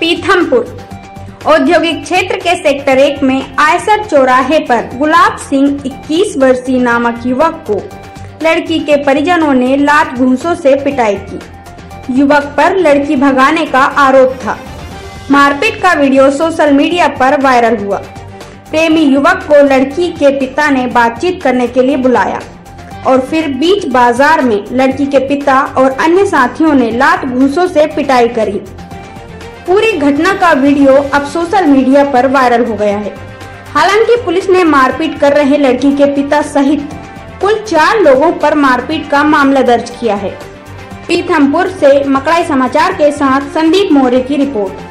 पीथमपुर। औद्योगिक क्षेत्र के सेक्टर एक में आयसर चौराहे पर गुलाब सिंह 21 वर्षीय नामक युवक को लड़की के परिजनों ने लात घूसों से पिटाई की। युवक पर लड़की भगाने का आरोप था। मारपीट का वीडियो सोशल मीडिया पर वायरल हुआ। प्रेमी युवक को लड़की के पिता ने बातचीत करने के लिए बुलाया और फिर बीच बाज़ार में लड़की के पिता और अन्य साथियों ने लात घूसों से पिटाई करी। पूरी घटना का वीडियो अब सोशल मीडिया पर वायरल हो गया है। हालाँकि पुलिस ने मारपीट कर रहे लड़की के पिता सहित कुल चार लोगों पर मारपीट का मामला दर्ज किया है। पीथमपुर से मकड़ाई समाचार के साथ संदीप मौर्य की रिपोर्ट।